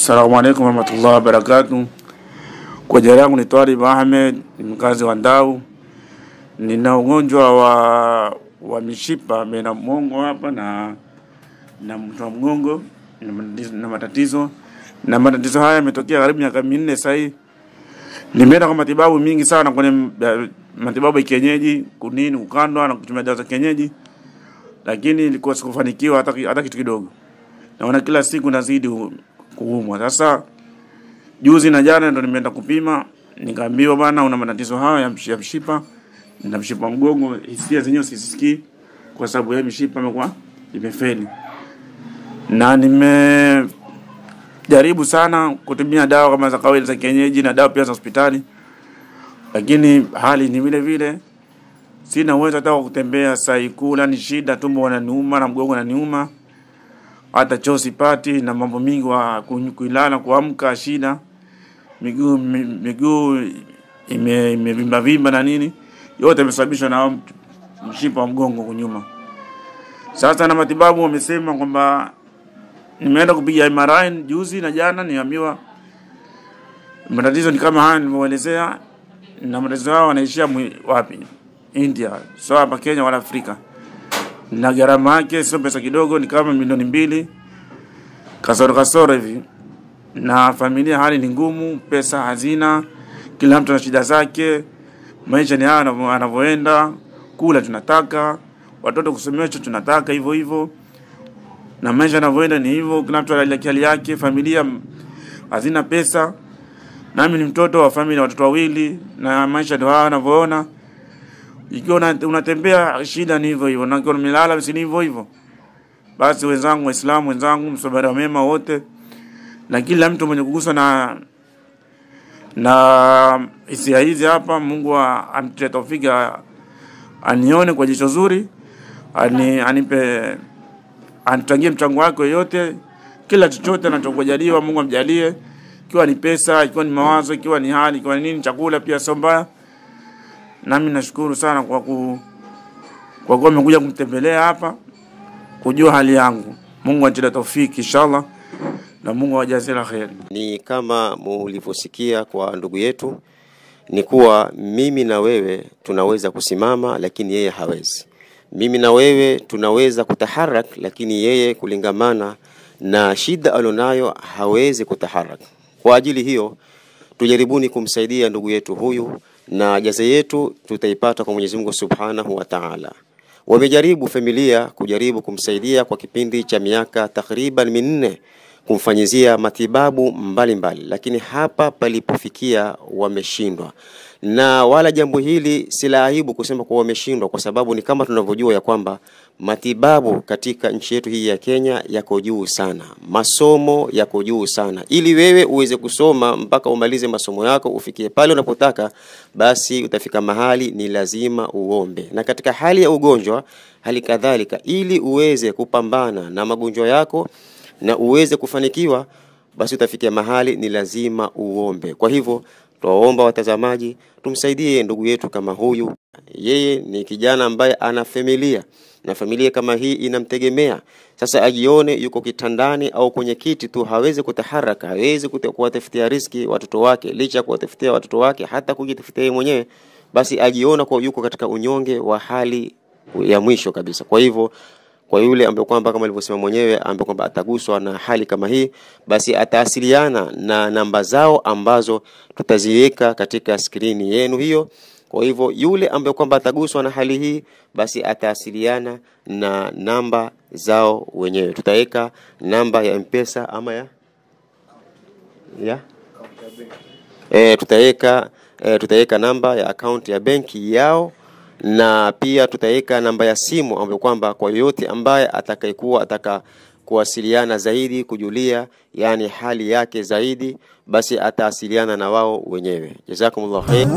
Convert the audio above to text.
Assalamu alaikum warahmatullahi wabarakatuh. Kwa jina langu ni Twalib Ahmed, ni mkazi wa Ndau. Nina ugonjwa wa wa mishipa mena mgongo hapa na na mtu wa mgongo na matatizo, na matatizo haya yametokea karibu miaka minne sasa hii. Nimeenda kwa matibabu mingi sana kwenye matibabu ya kienyeji, kunini, ukandwa na kutumia dawa za kienyeji, lakini ilikuwa sikufanikiwa hata hata kitu kidogo. Naona kila siku nazidi kuumwa. Sasa juzi na jana ndo nimeenda kupima, nikaambiwa bana, una matatizo haya ya mshipa, mshipa na mshipa mgongo, hisia zenyewe sisikii kwa sababu ya mishipa imekuwa imefeli, na nimejaribu sana kutumia dawa kama za kawaida za kienyeji na dawa pia za hospitali, lakini hali ni vile vile. Sina uwezo hata wa kutembea, saikula ni shida, tumbo wananiuma na mgongo unaniuma hata choo sipati na mambo mingi wa ku- kuilala kuamka shida. Miguu miguu miguu ime- vimba na nini. Yote imesababishwa na mshipa wa mgongo kunyuma. Sasa na matibabu wamesema kwamba nimeenda kupiga MRI juzi na jana niambiwa matatizo ni kama haya nilivyoelezea na matatizo hao wanaishia wapi? India sio hapa Kenya wala Afrika na gharama yake sio pesa kidogo, ni kama milioni mbili. Kasoro kasoro hivi, na familia hali ni ngumu, pesa hazina, kila mtu ana shida zake, maisha ni haya anavyoenda. kula tunataka, watoto kusomesha tunataka hivyo hivyo, na maisha yanavyoenda ni hivyo, kila mtu analia hali yake, familia hazina pesa. Nami ni mtoto wa familia, watoto wawili, na maisha ndio haya yanavyoona ikiwa una- unatembea shida ni hivyo hivyo, na ikiwa umelala basi ni hivyo hivyo. Basi wenzangu, Waislamu wenzangu, msabara mema wote, na kila mtu mwenye kugusa na na hisia hizi hapa, Mungu amtie taufiki, anione kwa jicho zuri, ani, anipe anitangie mchango wake yote, kila chochote anachokujaliwa Mungu amjalie, ikiwa ni pesa, ikiwa ni mawazo, ikiwa ni hali, ikiwa ni nini, chakula pia sio mbaya nami nashukuru sana kwa ku kwa kuwa umekuja kumtembelea hapa kujua hali yangu. Mungu atilie taufiki inshallah, na Mungu awajazie la kheri. Ni kama mulivyosikia kwa ndugu yetu, ni kuwa mimi na wewe tunaweza kusimama, lakini yeye hawezi. Mimi na wewe tunaweza kutaharak, lakini yeye kulingamana na shida alionayo hawezi kutaharak. Kwa ajili hiyo tujaribuni kumsaidia ndugu yetu huyu, na jaza yetu tutaipata kwa Mwenyezi Mungu Subhanahu wa Ta'ala. Wamejaribu familia kujaribu kumsaidia kwa kipindi cha miaka takriban minne kumfanyizia matibabu mbalimbali mbali. Lakini hapa palipofikia wameshindwa, na wala jambo hili si la aibu kusema kuwa wameshindwa, kwa sababu ni kama tunavyojua ya kwamba matibabu katika nchi yetu hii ya Kenya yako juu sana, masomo yako juu sana. Ili wewe uweze kusoma mpaka umalize masomo yako ufikie pale unapotaka, basi utafika mahali ni lazima uombe, na katika hali ya ugonjwa hali kadhalika, ili uweze kupambana na magonjwa yako na uweze kufanikiwa, basi utafikia mahali ni lazima uombe. Kwa hivyo twaomba watazamaji, tumsaidie ndugu yetu kama huyu. Yeye ni kijana ambaye ana familia na familia kama hii inamtegemea. Sasa ajione yuko kitandani au kwenye kiti tu, hawezi kutaharaka, hawezi kuwatafutia riski watoto wake, licha ya kuwatafutia watoto wake, hata kujitafutia yeye mwenyewe, basi ajiona kwa yuko katika unyonge wa hali ya mwisho kabisa. Kwa hivyo kwa yule ambaye kwamba kama alivyosema mwenyewe ambaye kwamba ataguswa na hali kama hii, basi atawasiliana na namba zao ambazo tutaziweka katika skrini yenu hiyo. Kwa hivyo yule ambaye kwamba ataguswa na hali hii, basi atawasiliana na namba zao wenyewe. Tutaweka namba ya Mpesa ama ya ya e, tutaweka e, tutaweka namba ya akaunti ya benki yao na pia tutaweka namba ya simu ambayo kwamba kwa yoyote ambaye atakayekuwa ataka kuwasiliana zaidi kujulia yani hali yake zaidi basi atawasiliana na wao wenyewe. Jazakumullah khair